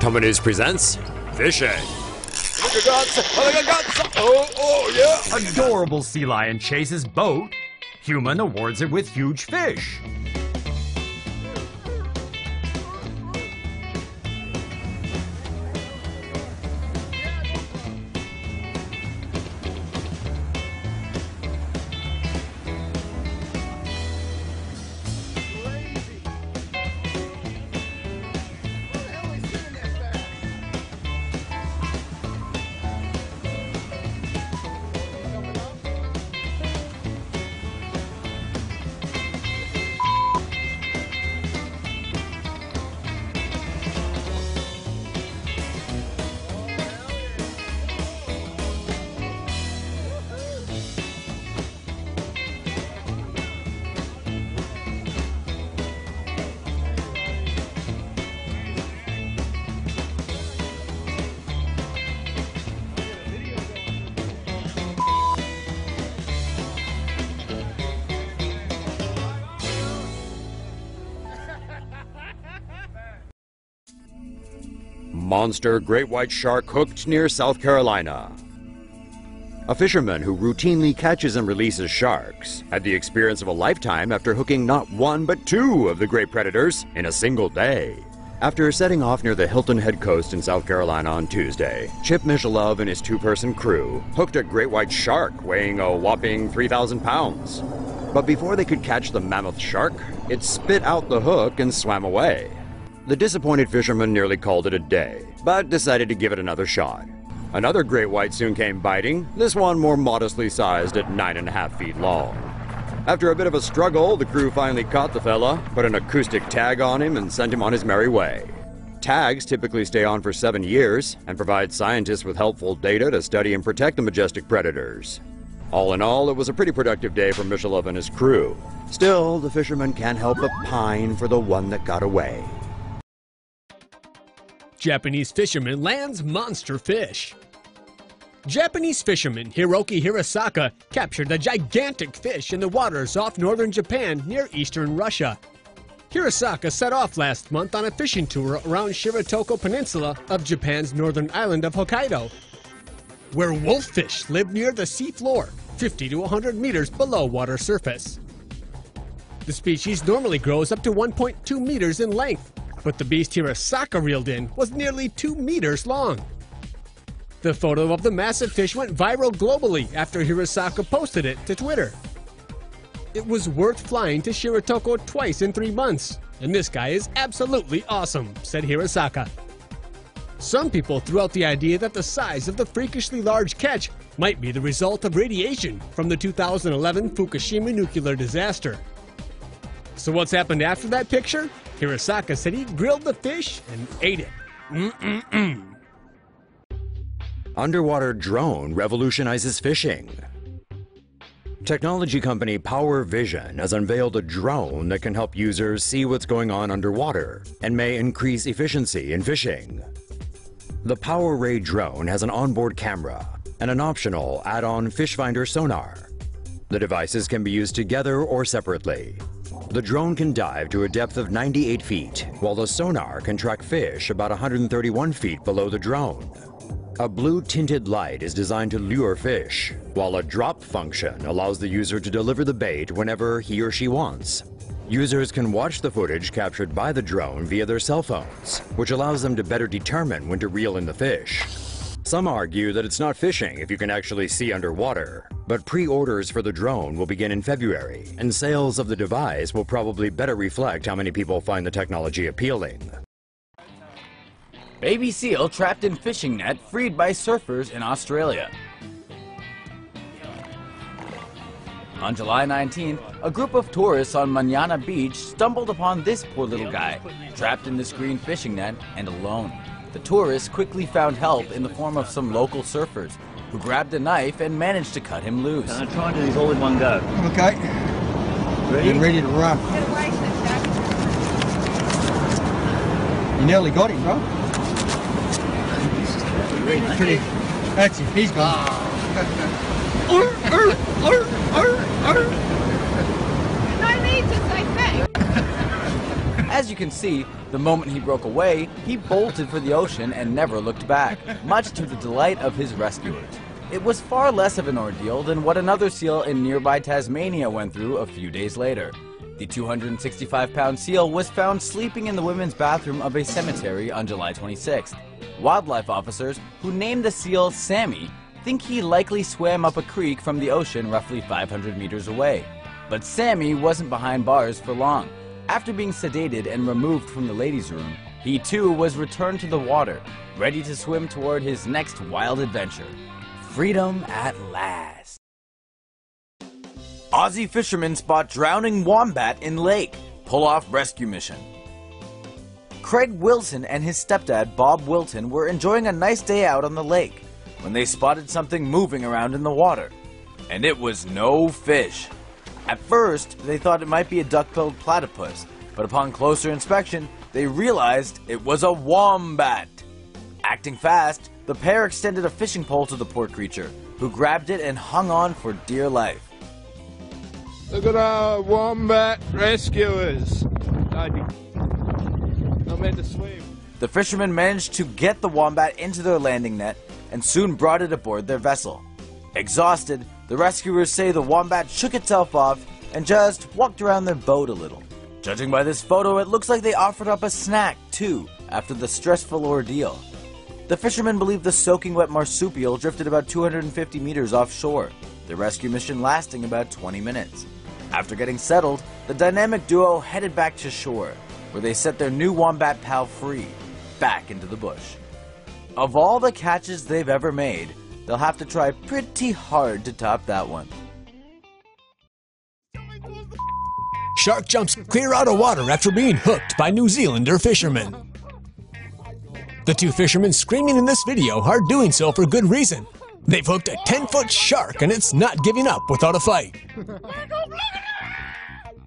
TomoNews presents Fishing. Oh, oh, yeah. Adorable sea lion chases boat. Human awards it with huge fish. Monster great white shark hooked near South Carolina. A fisherman who routinely catches and releases sharks had the experience of a lifetime after hooking not one but two of the great predators in a single day. After setting off near the Hilton Head coast in South Carolina on Tuesday, Chip Michalove and his two person crew hooked a great white shark weighing a whopping 3,000 pounds. But before they could catch the mammoth shark, it spit out the hook and swam away. The disappointed fisherman nearly called it a day, but decided to give it another shot. Another great white soon came biting, this one more modestly sized at nine and a half feet long. After a bit of a struggle, the crew finally caught the fella, put an acoustic tag on him, and sent him on his merry way. Tags typically stay on for seven years and provide scientists with helpful data to study and protect the majestic predators. All in all, it was a pretty productive day for Michalove and his crew. Still, the fisherman can't help but pine for the one that got away. Japanese fisherman lands monster fish. Japanese fisherman Hiroshi Hirasaka captured a gigantic fish in the waters off northern Japan near eastern Russia. Hirasaka set off last month on a fishing tour around Shiretoko Peninsula of Japan's northern island of Hokkaido, where wolffish live near the seafloor, 50 to 100 meters below water surface. The species normally grows up to 1.2 meters in length, but the beast Hirasaka reeled in was nearly 2 meters long. The photo of the massive fish went viral globally after Hirasaka posted it to Twitter. It was worth flying to Shiretoko twice in three months, and this guy is absolutely awesome, said Hirasaka. Some people threw out the idea that the size of the freakishly large catch might be the result of radiation from the 2011 Fukushima nuclear disaster. So what's happened after that picture? Hirasaka said he grilled the fish and ate it. Mm-mm-mm. Underwater drone revolutionizes fishing. Technology company PowerVision has unveiled a drone that can help users see what's going on underwater and may increase efficiency in fishing. The PowerRay drone has an onboard camera and an optional add-on fish finder sonar. The devices can be used together or separately. The drone can dive to a depth of 98 feet, while the sonar can track fish about 131 feet below the drone. A blue tinted light is designed to lure fish, while a drop function allows the user to deliver the bait whenever he or she wants. Users can watch the footage captured by the drone via their cell phones, which allows them to better determine when to reel in the fish. Some argue that it's not fishing if you can actually see underwater, but pre-orders for the drone will begin in February, and sales of the device will probably better reflect how many people find the technology appealing. Baby seal trapped in fishing net freed by surfers in Australia. On July 19, a group of tourists on Manana Beach stumbled upon this poor little guy, trapped in this green fishing net and alone. The tourists quickly found help in the form of some local surfers, who grabbed a knife and managed to cut him loose. I'm try and do these all in one go. Okay. Ready? Get ready to run. You nearly got him, bro. Ready, mate? Pretty. That's it. He's gone. No need to say thanks. As you can see, the moment he broke away, he bolted for the ocean and never looked back, much to the delight of his rescuers. It was far less of an ordeal than what another seal in nearby Tasmania went through a few days later. The 265 pound seal was found sleeping in the women's bathroom of a cemetery on July 26th. Wildlife officers, who named the seal Sammy, think he likely swam up a creek from the ocean roughly 500 meters away. But Sammy wasn't behind bars for long. After being sedated and removed from the ladies' room, he too was returned to the water, ready to swim toward his next wild adventure. Freedom at last. Aussie fishermen spot drowning wombat in lake. Pull off rescue mission. Craig Wilson and his stepdad, Bob Wilton, were enjoying a nice day out on the lake when they spotted something moving around in the water. And it was no fish. At first, they thought it might be a duck-billed platypus, but upon closer inspection, they realized it was a wombat. Acting fast, the pair extended a fishing pole to the poor creature, who grabbed it and hung on for dear life. Look at our wombat rescuers. Be meant to swim. The fishermen managed to get the wombat into their landing net and soon brought it aboard their vessel. Exhausted, the rescuers say the wombat shook itself off and just walked around their boat a little. Judging by this photo, it looks like they offered up a snack, too, after the stressful ordeal. The fishermen believe the soaking wet marsupial drifted about 250 meters offshore, the rescue mission lasting about 20 minutes. After getting settled, the dynamic duo headed back to shore, where they set their new wombat pal free, back into the bush. Of all the catches they've ever made, they'll have to try pretty hard to top that one. Shark jumps clear out of water after being hooked by New Zealander fishermen. The two fishermen screaming in this video are doing so for good reason. They've hooked a 10 foot shark and it's not giving up without a fight.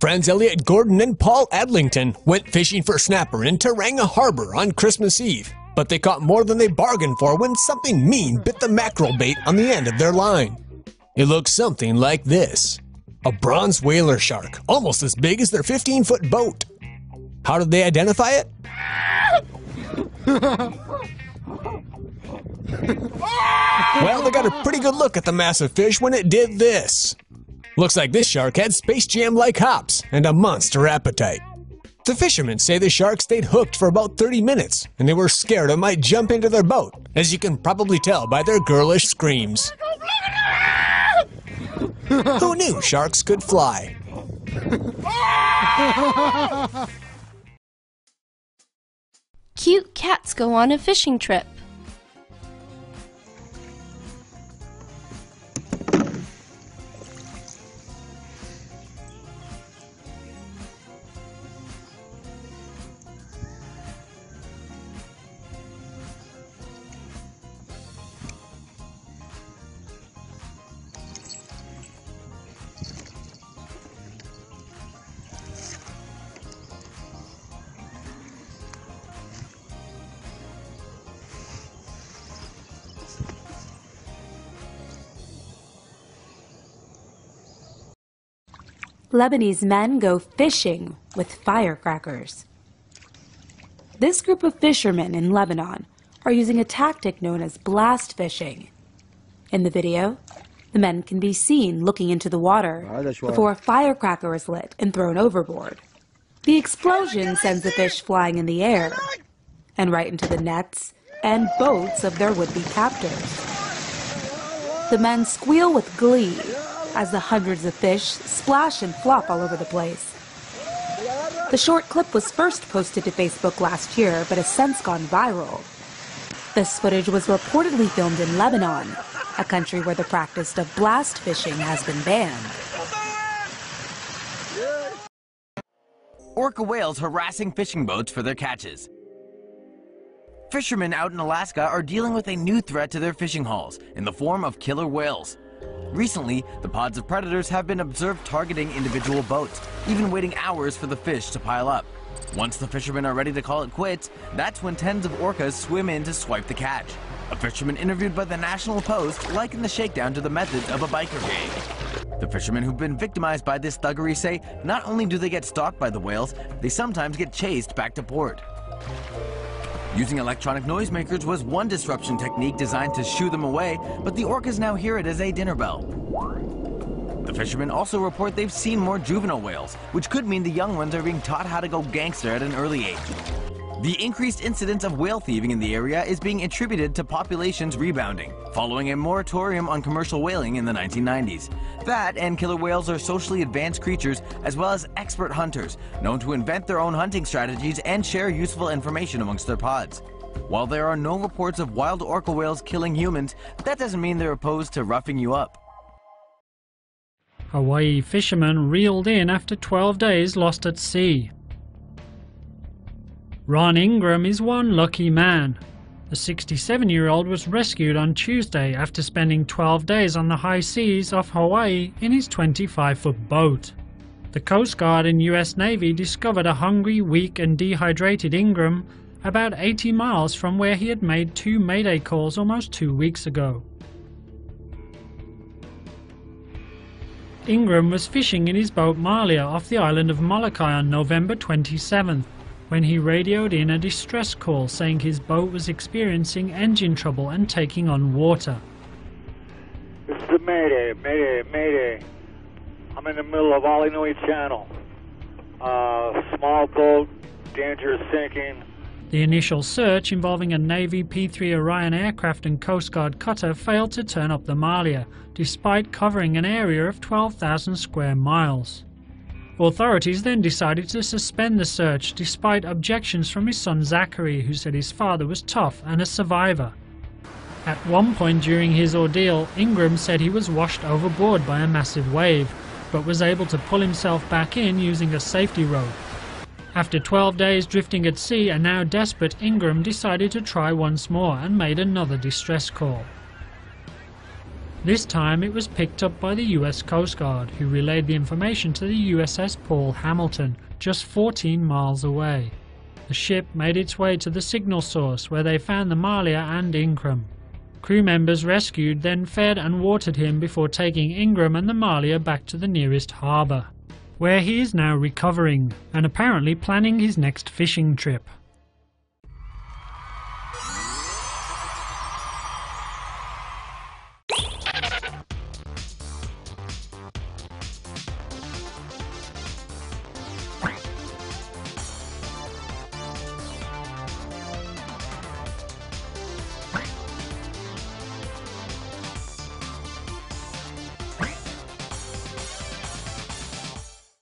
Friends Elliot Gordon and Paul Adlington went fishing for snapper in Tauranga Harbor on Christmas Eve, but they caught more than they bargained for when something mean bit the mackerel bait on the end of their line. It looked something like this a bronze whaler shark, almost as big as their 15 foot boat. How did they identify it? well, they got a pretty good look at the massive fish when it did this. Looks like this shark had Space Jam like hops and a monster appetite. The fishermen say the shark stayed hooked for about 30 minutes and they were scared it might jump into their boat, as you can probably tell by their girlish screams. Who knew sharks could fly? Cute cats go on a fishing trip. Lebanese men go fishing with firecrackers. This group of fishermen in Lebanon are using a tactic known as blast fishing. In the video, the men can be seen looking into the water ah, before a firecracker is lit and thrown overboard. The explosion sends the fish flying in the air and right into the nets and boats of their would-be captors. The men squeal with glee as the hundreds of fish splash and flop all over the place. The short clip was first posted to Facebook last year, but has since gone viral. This footage was reportedly filmed in Lebanon, a country where the practice of blast fishing has been banned. Orca whales harassing fishing boats for their catches. Fishermen out in Alaska are dealing with a new threat to their fishing hauls in the form of killer whales. Recently, the pods of predators have been observed targeting individual boats, even waiting hours for the fish to pile up. Once the fishermen are ready to call it quits, that's when tens of orcas swim in to swipe the catch. A fisherman interviewed by the National Post likened the shakedown to the methods of a biker gang. The fishermen who've been victimized by this thuggery say not only do they get stalked by the whales, they sometimes get chased back to port. Using electronic noisemakers was one disruption technique designed to shoo them away, but the orcas now hear it as a dinner bell. The fishermen also report they've seen more juvenile whales, which could mean the young ones are being taught how to go gangster at an early age. The increased incidence of whale thieving in the area is being attributed to populations rebounding, following a moratorium on commercial whaling in the 1990s. That and killer whales are socially advanced creatures as well as expert hunters, known to invent their own hunting strategies and share useful information amongst their pods. While there are no reports of wild orca whales killing humans, that doesn't mean they're opposed to roughing you up. Hawaii fishermen reeled in after 12 days lost at sea. Ron Ingram is one lucky man. The 67 year old was rescued on Tuesday after spending 12 days on the high seas off Hawaii in his 25 foot boat. The Coast Guard and US Navy discovered a hungry, weak, and dehydrated Ingram about 80 miles from where he had made two Mayday calls almost two weeks ago. Ingram was fishing in his boat Malia off the island of Molokai on November 27th when he radioed in a distress call saying his boat was experiencing engine trouble and taking on water. This is the Mayday, Mayday, Mayday. I'm in the middle of Alinui Channel. Uh, small boat, danger of sinking. The initial search involving a Navy P 3 Orion aircraft and Coast Guard cutter failed to turn up the Malia, despite covering an area of 12,000 square miles. Authorities then decided to suspend the search despite objections from his son Zachary, who said his father was tough and a survivor. At one point during his ordeal, Ingram said he was washed overboard by a massive wave, but was able to pull himself back in using a safety rope. After 12 days drifting at sea and now desperate, Ingram decided to try once more and made another distress call. This time it was picked up by the US Coast Guard, who relayed the information to the USS Paul Hamilton, just 14 miles away. The ship made its way to the signal source where they found the Malia and Ingram. Crew members rescued, then fed and watered him before taking Ingram and the Malia back to the nearest harbour, where he is now recovering and apparently planning his next fishing trip.